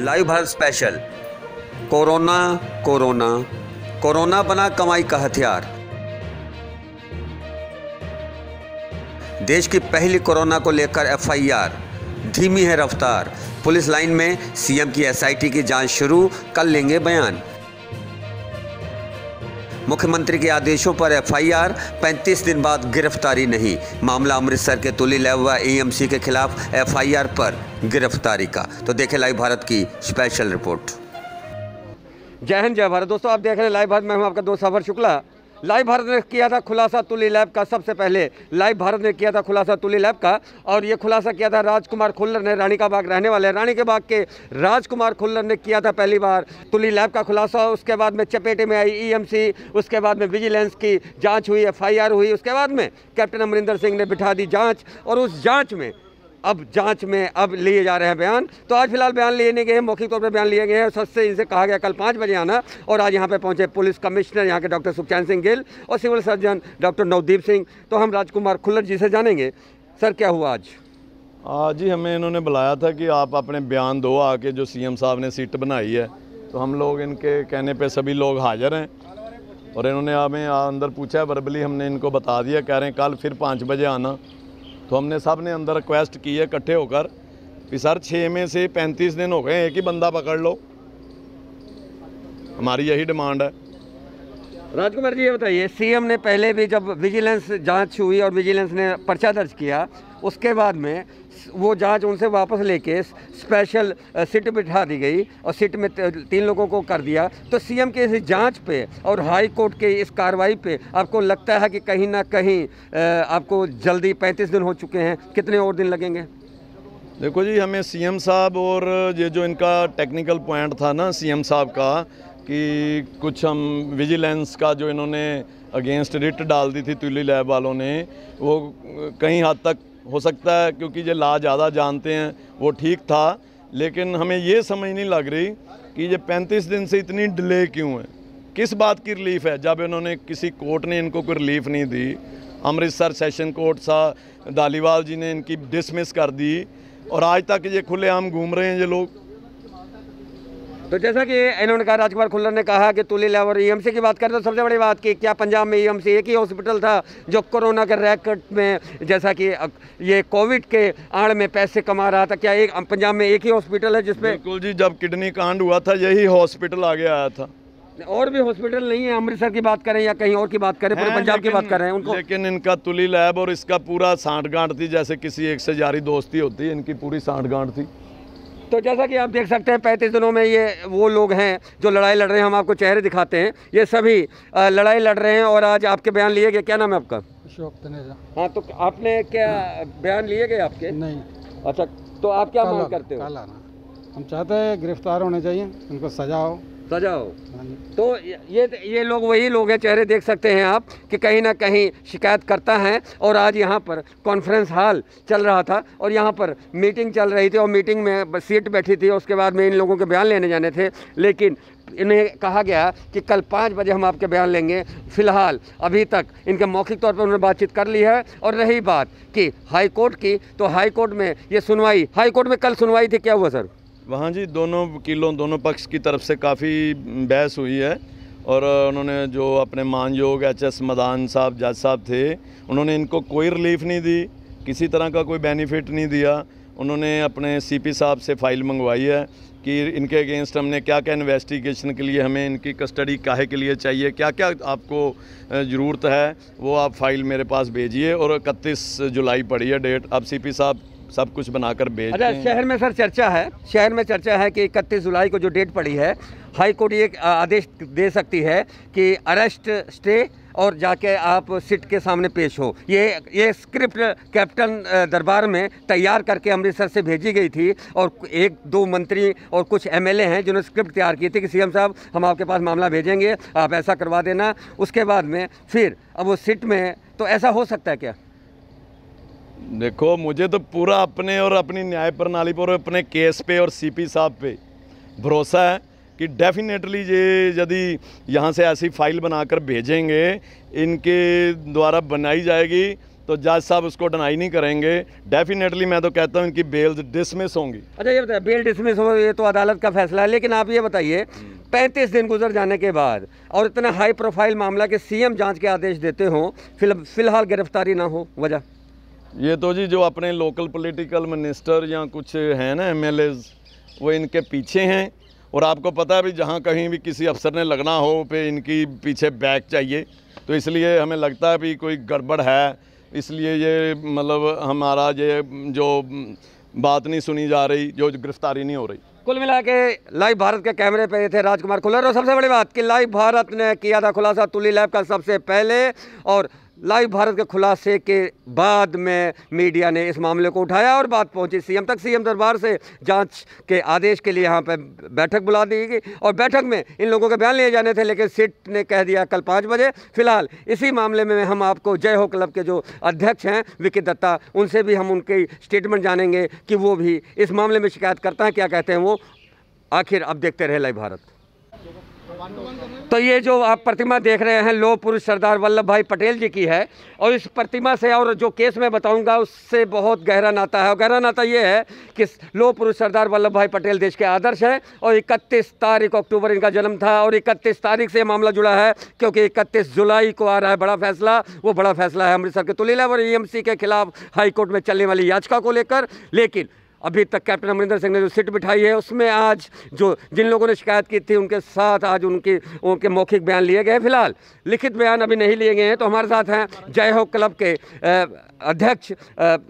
Live Bharat special. Corona corona. Corona बना कमाई का हथियार। देश की पहली कोरोना को लेकर एफआईआर, धीमी है रफ्तार। पुलिस लाइन में सीएम की एसआईटी की जाँच शुरू, कल लेंगे बयान। मुख्यमंत्री के आदेशों पर एफआईआर 35 दिन बाद गिरफ्तारी नहीं। मामला अमृतसर के तुली लैब व एएमसी के खिलाफ एफआईआर पर गिरफ्तारी का। तो देखें लाइव भारत की स्पेशल रिपोर्ट। जय हिंद, जय भारत। दोस्तों, आप देख रहे हैं लाइव भारत। में हूँ आपका दोस्त सफ़र शुक्ला। लाइव भारत ने किया था खुलासा तुली लैब का सबसे पहले। लाइव भारत ने किया था खुलासा तुली लैब का और ये खुलासा किया था राजकुमार खुल्लर ने, रानी का बाग रहने वाले रानी के बाग के राजकुमार खुल्लर ने किया था पहली बार तुली लैब का खुलासा। उसके बाद में चपेटे में आई ईएमसी उसके बाद में विजिलेंस की जाँच हुई एफआईआर हुई। उसके बाद में कैप्टन अमरिंदर सिंह ने बिठा दी जाँच और उस जाँच में अब जाँच में अब लिए जा रहे हैं बयान। तो आज फ़िलहाल बयान लिए नहीं गए हैं, मौखिक तौर पर बयान लिए गए हैं। सच से इनसे कहा गया, कल पाँच बजे आना। और आज यहाँ पे पहुँचे पुलिस कमिश्नर, यहाँ के डॉक्टर सुखचैन सिंह गिल और civil surgeon doctor Navdeep Singh. तो हम राजकुमार खुल्लर जी से जानेंगे। सर, क्या हुआ आज? आज ही हमें इन्होंने बुलाया था कि आप अपने बयान दो आके, जो सीएम साहब ने सीट बनाई है। तो हम लोग इनके कहने पे सभी लोग हाजिर हैं। और इन्होंने हमें अंदर पूछा है वर्बली हमने इनको बता दिया। कह रहे हैं, कल फिर पाँच बजे आना। तो हमने सबने अंदर रिक्वेस्ट की है, इकट्ठे होकर कि सर छः में से पैंतीस दिन हो गए एक ही बंदा पकड़ लो। हमारी यही डिमांड है। राजकुमार जी, ये बताइए सीएम ने पहले भी जब विजिलेंस जाँच हुई और विजिलेंस ने पर्चा दर्ज किया उसके बाद में वो जाँच उनसे वापस लेके स्पेशल सिट बिठा दी गई और सिट में तीन लोगों को कर दिया। तो सीएम के इस जाँच पे और हाई कोर्ट के इस कार्रवाई पे आपको लगता है कि कहीं ना कहीं आपको जल्दी 35 दिन हो चुके हैं। कितने और दिन लगेंगे? देखो जी, हमें सीएम साहब और ये जो इनका टेक्निकल पॉइंट था ना सीएम साहब का, कि कुछ हम विजिलेंस का जो इन्होंने अगेंस्ट रिट डाल दी थी तुली लैब वालों ने, वो कहीं हद तक हो सकता है, क्योंकि ये ला ज़्यादा जानते हैं, वो ठीक था। लेकिन हमें ये समझ नहीं लग रही कि ये पैंतीस दिन से इतनी डिले क्यों है? किस बात की रिलीफ है? जब इन्होंने किसी कोर्ट ने इनको कोई रिलीफ नहीं दी, अमृतसर सेशन कोर्ट सा, दालीवाल जी ने इनकी डिसमिस कर दी, और आज तक ये खुलेआम घूम रहे हैं ये लोग। तो जैसा कि इन्होंने कहा राजकुमार खुल्लर ने कहा कि तुली लेवर ईएमसी की बात करें तो सबसे बड़ी बात की क्या पंजाब में ईएमसी एक ही हॉस्पिटल था जो कोरोना के रैकेट में जैसा कि ये कोविड के आड़ में पैसे कमा रहा था क्या एक पंजाब में एक ही हॉस्पिटल है जिसमें बिल्कुल जी जब किडनी कांड हुआ था यही हॉस्पिटल आगे आया था। और भी हॉस्पिटल नहीं है अमृतसर की बात करें या कहीं और की बात करें पूरे पंजाब की बात कर रहे हैं उनको लेकिन इनका तुली लैब और इसका पूरा सांठ गांठ थी जैसे किसी एक से जारी दोस्ती होती है इनकी पूरी सांठ गांठ थी। तो जैसा कि आप देख सकते हैं पैंतीस दिनों में ये वो लोग हैं जो लड़ाई लड़ रहे हैं हम आपको चेहरे दिखाते हैं। ये सभी लड़ाई लड़ रहे हैं और आज आपके बयान लिए गए। क्या नाम है आपका? अशोक तनेजा। हाँ तो आपने क्या बयान लिए गए आपके? नहीं। अच्छा तो आप क्या मांग करते हो? हम चाहते हैं गिरफ़्तार होने चाहिए उनको सजा हो। सजा हो हाँ तो ये ये लोग वही लोग हैं चेहरे देख सकते हैं आप कि कहीं ना कहीं शिकायत करता है और आज यहाँ पर कॉन्फ्रेंस हॉल चल रहा था और यहाँ पर मीटिंग चल रही थी और मीटिंग में सीट बैठी थी उसके बाद में इन लोगों के बयान लेने जाने थे। लेकिन इन्हें कहा गया कि कल पाँच बजे हम आपके बयान लेंगे। फ़िलहाल अभी तक इनके मौखिक तौर पर उन्होंने बातचीत कर ली है और रही बात कि हाई कोर्ट की तो हाई कोर्ट में ये सुनवाई हाई कोर्ट में कल सुनवाई थी क्या हुआ सर? वहाँ जी दोनों वकीलों, दोनों पक्ष की तरफ़ से काफ़ी बहस हुई है और उन्होंने जो अपने मानयोग एच एस मदान साहब, जज साहब थे, उन्होंने इनको कोई रिलीफ नहीं दी, किसी तरह का कोई बेनिफिट नहीं दिया। उन्होंने अपने सीपी साहब से फ़ाइल मंगवाई है कि इनके अगेंस्ट हमने क्या क्या इन्वेस्टिगेशन के लिए हमें इनकी कस्टडी काहे के लिए चाहिए क्या क्या आपको ज़रूरत है, वो आप फ़ाइल मेरे पास भेजिए। और इकतीस जुलाई पड़ी है डेट। अब सीपी साहब सब कुछ बनाकर भेज अच्छा शहर में सर चर्चा है शहर में चर्चा है कि इकतीस जुलाई को जो डेट पड़ी है हाई कोर्ट ये आदेश दे सकती है कि अरेस्ट स्टे और जाके आप सिट के सामने पेश हो। ये ये स्क्रिप्ट कैप्टन दरबार में तैयार करके अमृतसर से भेजी गई थी और एक दो मंत्री और कुछ एमएलए हैं जिन्होंने स्क्रिप्ट तैयार की थी कि सीएम साहब हम आपके पास मामला भेजेंगे आप ऐसा करवा देना। उसके बाद में फिर अब वो सिट में तो ऐसा हो सकता है क्या? देखो मुझे तो पूरा अपने और अपनी न्याय प्रणाली पर अपने केस पे और सीपी साहब पे भरोसा है कि डेफिनेटली ये यदि यहाँ से ऐसी फ़ाइल बनाकर भेजेंगे इनके द्वारा बनाई जाएगी तो जज साहब उसको डिनाई नहीं करेंगे। डेफिनेटली मैं तो कहता हूँ इनकी बेल्स डिसमिस होंगी। अच्छा ये बताइए बेल डिसमिस हो ये तो अदालत का फैसला है लेकिन आप ये बताइए पैंतीस दिन गुजर जाने के बाद और इतना हाई प्रोफ़ाइल मामला कि सीएम जाँच के आदेश देते हों फिल फ़िलहाल गिरफ्तारी ना हो वजह? ये तो जी, जो अपने लोकल पॉलिटिकल मिनिस्टर या कुछ हैं ना एम वो इनके पीछे हैं। और आपको पता है भी, जहाँ कहीं भी किसी अफसर ने लगना हो, पे इनकी पीछे बैग चाहिए। तो इसलिए हमें लगता है भी कोई गड़बड़ है। इसलिए ये मतलब हमारा ये जो बात नहीं सुनी जा रही, जो गिरफ्तारी नहीं हो रही। कुल मिला के लाइव भारत के कैमरे पे थे राजकुमार खुलर और सबसे बड़ी बात कि लाइव भारत ने किया था खुलासा, तुली लैब का सबसे पहले। और लाइव भारत के खुलासे के बाद में मीडिया ने इस मामले को उठाया और बात पहुँची सीएम तक। सीएम दरबार से जाँच के आदेश के लिए यहाँ पर बैठक बुला दी गई और बैठक में इन लोगों के बयान लिए जाने थे, लेकिन सिट ने कह दिया कल पाँच बजे। फ़िलहाल इसी मामले में हम आपको जय हो क्लब के जो अध्यक्ष हैं, विकी दत्ता, उनसे भी हम उनकी स्टेटमेंट जानेंगे कि वो भी इस मामले में शिकायत करता है, क्या कहते हैं वो। आखिर अब देखते रहे लाइव भारत। तो ये जो आप प्रतिमा देख रहे हैं, लोह पुरुष सरदार वल्लभ भाई पटेल जी की है, और इस प्रतिमा से और जो केस मैं बताऊँगा, उससे बहुत गहरा नाता है। और गहरा नाता ये है कि लोह पुरुष सरदार वल्लभ भाई पटेल देश के आदर्श हैं, और इकतीस तारीख अक्टूबर इनका जन्म था, और इकतीस तारीख से मामला जुड़ा है, क्योंकि इकतीस जुलाई को आ रहा है बड़ा फैसला, वो बड़ा फैसला है अमृतसर के तुलीला और ई के खिलाफ हाईकोर्ट में चलने वाली याचिका को लेकर, लेकिन अभी तक कैप्टन अमरिंदर सिंह ने जो सीट बिठाई है, उसमें आज जो जिन लोगों ने शिकायत की थी, उनके साथ आज उनकी, उनके मौखिक बयान लिए गए फ़िलहाल, लिखित बयान अभी नहीं लिए गए हैं तो हमारे साथ हैं जय हो क्लब के अध्यक्ष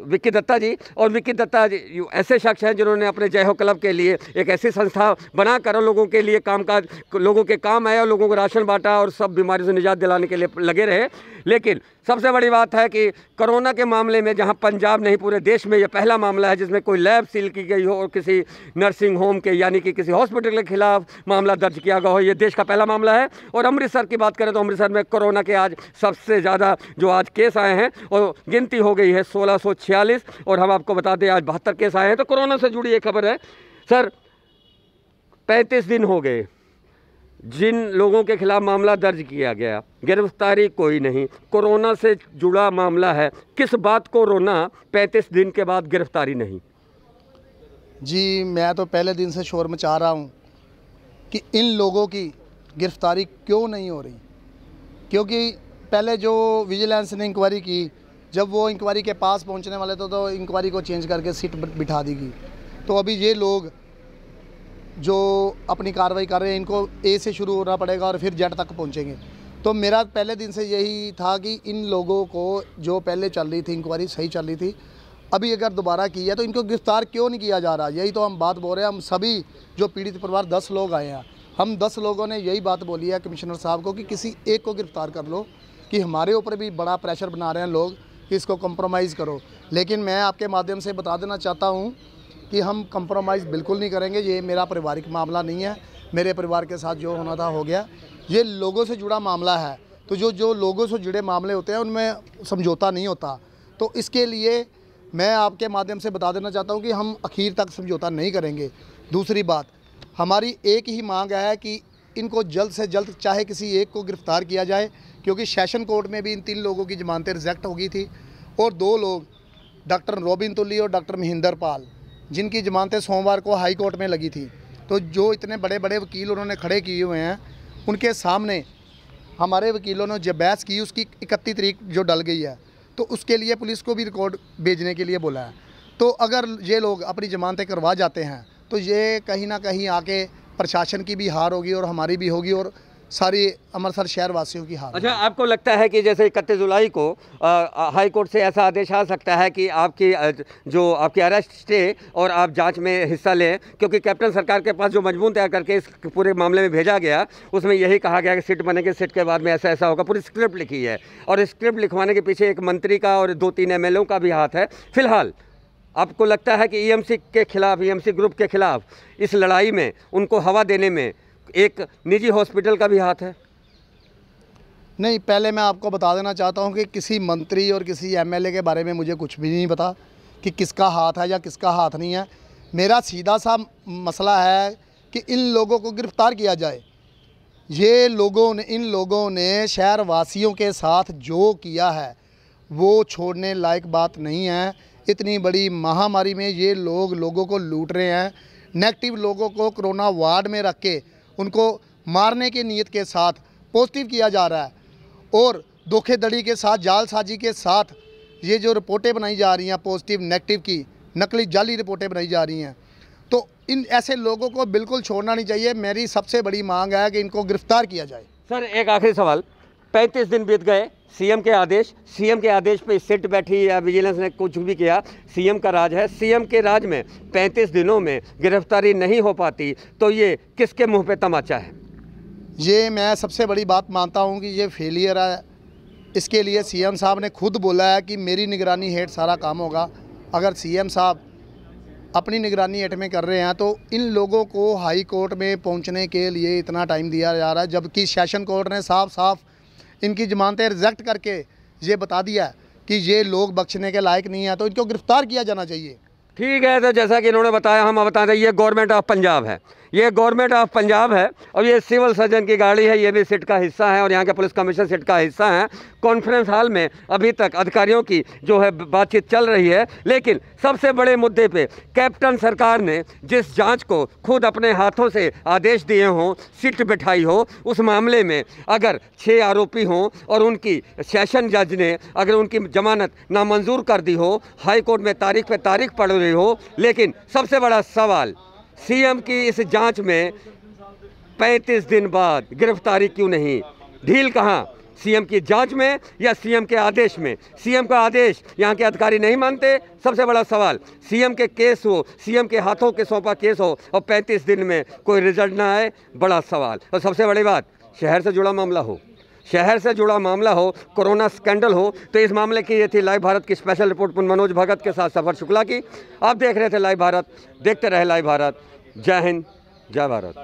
विक्की दत्ता जी। और विक्की दत्ता जी ऐसे शख्स हैं जिन्होंने अपने जय हो क्लब के लिए एक ऐसी संस्था बनाकर लोगों के लिए कामकाज, लोगों के काम आए और लोगों को राशन बांटा और सब बीमारी से निजात दिलाने के लिए लगे रहे। लेकिन सबसे बड़ी बात है कि कोरोना के मामले में जहाँ पंजाब नहीं, पूरे देश में यह पहला मामला है जिसमें कोई लैब सील की गई हो और किसी नर्सिंग होम के, यानी कि किसी हॉस्पिटल के खिलाफ मामला दर्ज किया गया हो यह देश का पहला मामला है। और अमृतसर की बात करें तो अमृतसर में कोरोना के आज सबसे ज़्यादा जो आज केस आए हैं, और गिनती हो गई है सोलह और हम आपको बता दें, आज बहत्तर केस आए हैं तो कोरोना से जुड़ी एक खबर है। सर, पैंतीस दिन हो गए, जिन लोगों के खिलाफ मामला दर्ज किया गया, गिरफ्तारी कोई नहीं, कोरोना से जुड़ा मामला है, किस बात को रोना, पैंतीस दिन के बाद गिरफ्तारी नहीं? जी, मैं तो पहले दिन से शोर मचा रहा हूँ कि इन लोगों की गिरफ्तारी क्यों नहीं हो रही, क्योंकि पहले जो विजिलेंस ने इंक्वायरी की जब वो इंक्वायरी के पास पहुँचने वाले थे तो इंक्वायरी को चेंज करके सीट बिठा दी गई। तो अभी ये लोग जो अपनी कार्रवाई कर रहे हैं, इनको ए से शुरू होना पड़ेगा और फिर जेड तक पहुँचेंगे। तो मेरा पहले दिन से यही था कि इन लोगों को जो पहले चल रही थी इंक्वायरी सही चल रही थी, अभी अगर दोबारा की है तो इनको गिरफ़्तार क्यों नहीं किया जा रहा? यही तो हम बात बोल रहे हैं। हम सभी जो पीड़ित परिवार, दस लोग आए हैं, हम दस लोगों ने यही बात बोली है कमिश्नर साहब को कि किसी एक को गिरफ़्तार कर लो, कि हमारे ऊपर भी बड़ा प्रेशर बना रहे हैं लोग। कि इसको कंप्रोमाइज़ करो। लेकिन मैं आपके माध्यम से बता देना चाहता हूँ कि हम कंप्रोमाइज़ बिल्कुल नहीं करेंगे। ये मेरा पारिवारिक मामला नहीं है। मेरे परिवार के साथ जो होना था, हो गया। ये लोगों से जुड़ा मामला है। तो जो जो लोगों से जुड़े मामले होते हैं, उनमें समझौता नहीं होता। तो इसके लिए मैं आपके माध्यम से बता देना चाहता हूँ कि हम आखिर तक समझौता नहीं करेंगे। दूसरी बात, हमारी एक ही मांग है कि इनको जल्द से जल्द चाहे किसी एक को गिरफ़्तार किया जाए, क्योंकि सेशन कोर्ट में भी इन तीन लोगों की जमानतें रिजेक्ट हो गई थी। और दो लोग, डॉक्टर रोबिन तुल्ली और डॉक्टर महिंदर पाल, जिनकी जमानतें सोमवार को हाई कोर्ट में लगी थी। तो जो इतने बड़े बड़े वकील उन्होंने खड़े किए हुए हैं, उनके सामने हमारे वकीलों ने जब बहस की, उसकी इकतीस तारीख जो डल गई है तो उसके लिए पुलिस को भी रिकॉर्ड भेजने के लिए बोला है। तो अगर ये लोग अपनी जमानतें करवा जाते हैं तो ये कहीं ना कहीं आके प्रशासन की भी हार होगी और हमारी भी होगी और सारी अमृतसर शहर वासियों की हार अच्छा आपको लगता है कि जैसे इकतीस जुलाई को हाई कोर्ट से ऐसा आदेश आ सकता है कि आपकी जो आपकी अरेस्ट स्टे और आप जाँच में हिस्सा लें? क्योंकि कैप्टन सरकार के पास जो मजमून तैयार करके इस पूरे मामले में भेजा गया, उसमें यही कहा गया कि सीट बनेगी, सीट के बाद में ऐसा ऐसा होगा। पूरी स्क्रिप्ट लिखी है। और स्क्रिप्ट लिखवाने के पीछे एक मंत्री का और दो तीन एम का भी हाथ है। फ़िलहाल आपको लगता है कि ईएमसी के खिलाफ ईएमसी ग्रुप के खिलाफ, इस लड़ाई में, उनको हवा देने में, एक निजी हॉस्पिटल का भी हाथ है? नहीं, पहले मैं आपको बता देना चाहता हूँ कि किसी मंत्री और किसी एमएलए के बारे में मुझे कुछ भी नहीं पता कि किसका हाथ है या किसका हाथ नहीं है। मेरा सीधा सा मसला है कि इन लोगों को गिरफ़्तार किया जाए। ये लोगों ने, इन लोगों ने शहर वासियों के साथ जो किया है, वो छोड़ने लायक बात नहीं है। इतनी बड़ी महामारी में ये लोग लोगों को लूट रहे हैं नेगेटिव लोगों को कोरोना वार्ड में रख के उनको मारने की नीयत के साथ पॉजिटिव किया जा रहा है। और धोखेधड़ी के साथ, जालसाजी के साथ ये जो रिपोर्टें बनाई जा रही हैं पॉजिटिव नेगेटिव की, नकली, जाली रिपोर्टें बनाई जा रही हैं तो इन ऐसे लोगों को बिल्कुल छोड़ना नहीं चाहिए। मेरी सबसे बड़ी मांग है कि इनको गिरफ़्तार किया जाए। सर, एक आखिरी सवाल। पैंतीस दिन बीत गए, सीएम के आदेश, सीएम के आदेश पे सिट बैठी या विजिलेंस ने कुछ भी किया, सीएम का राज है। सीएम के राज में पैंतीस दिनों में गिरफ्तारी नहीं हो पाती तो ये किसके मुँह पे तमाचा है? ये मैं सबसे बड़ी बात मानता हूँ कि ये फेलियर है। इसके लिए सीएम साहब ने खुद बोला है कि मेरी निगरानी हेठ सारा काम होगा। अगर सीएम साहब अपनी निगरानी हेठ में कर रहे हैं तो इन लोगों को हाई कोर्ट में पहुँचने के लिए इतना टाइम दिया जा रहा है, जबकि सेशन कोर्ट ने साफ़ साफ़ इनकी जमानतें रिजेक्ट करके ये बता दिया कि ये लोग बख्शने के लायक नहीं है तो इनको गिरफ़्तार किया जाना चाहिए। ठीक है तो जैसा कि इन्होंने बताया, हम बताते ये गवर्नमेंट ऑफ़ पंजाब है। ये गवर्नमेंट ऑफ़ पंजाब है और ये सिविल सर्जन की गाड़ी है, ये भी सिट का हिस्सा है और यहाँ के पुलिस कमिश्नर सिट का हिस्सा है। कॉन्फ्रेंस हॉल में अभी तक अधिकारियों की जो है बातचीत चल रही है, लेकिन सबसे बड़े मुद्दे पे कैप्टन सरकार ने जिस जाँच को खुद अपने हाथों से आदेश दिए हों, सिट बिठाई हो, उस मामले में अगर छः आरोपी हों और उनकी सेशन जज ने अगर उनकी जमानत नामंजूर कर दी हो हाई कोर्ट में तारीख पे तारीख पड़ रही हो, लेकिन सबसे बड़ा सवाल सीएम की इस जाँच में 35 दिन बाद गिरफ्तारी क्यों नहीं? ढील कहाँ? सीएम की जाँच में या सीएम के आदेश में? सीएम का आदेश यहाँ के अधिकारी नहीं मानते? सबसे बड़ा सवाल, सीएम के केस हो, सीएम के हाथों के सौंपा केस हो और 35 दिन में कोई रिज़ल्ट ना आए, बड़ा सवाल। और सबसे बड़ी बात, शहर से जुड़ा मामला हो, शहर से जुड़ा मामला हो, कोरोना स्कैंडल हो तो इस मामले की ये थी लाइव भारत की स्पेशल रिपोर्ट मनोज भगत के साथ सफ़र शुक्ला की। आप देख रहे थे लाइव भारत, देखते रहे लाइव भारत। जय हिंद जय भारत।